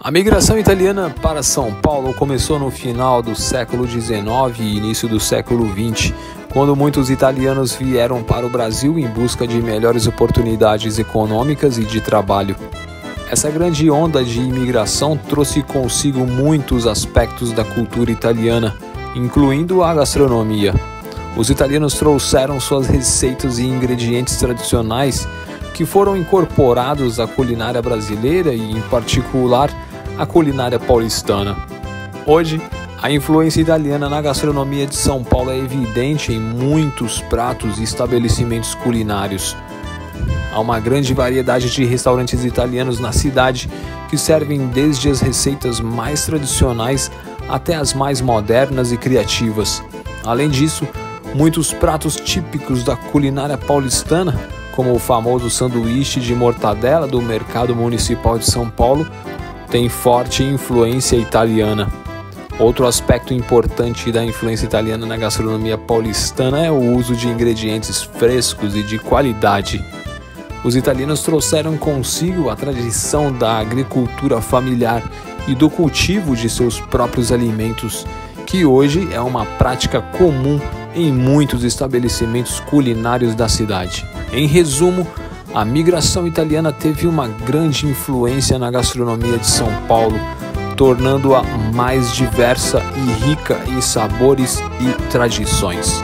A migração italiana para São Paulo começou no final do século XIX e início do século XX, quando muitos italianos vieram para o Brasil em busca de melhores oportunidades econômicas e de trabalho. Essa grande onda de imigração trouxe consigo muitos aspectos da cultura italiana, incluindo a gastronomia. Os italianos trouxeram suas receitas e ingredientes tradicionais que foram incorporados à culinária brasileira e, em particular, à culinária paulistana. Hoje, a influência italiana na gastronomia de São Paulo é evidente em muitos pratos e estabelecimentos culinários. Há uma grande variedade de restaurantes italianos na cidade que servem desde as receitas mais tradicionais até as mais modernas e criativas. Além disso, muitos pratos típicos da culinária paulistana, como o famoso sanduíche de mortadela do Mercado Municipal de São Paulo, têm forte influência italiana. Outro aspecto importante da influência italiana na gastronomia paulistana é o uso de ingredientes frescos e de qualidade. Os italianos trouxeram consigo a tradição da agricultura familiar e do cultivo de seus próprios alimentos, que hoje é uma prática comum em muitos estabelecimentos culinários da cidade. Em resumo, a migração italiana teve uma grande influência na gastronomia de São Paulo, tornando-a mais diversa e rica em sabores e tradições.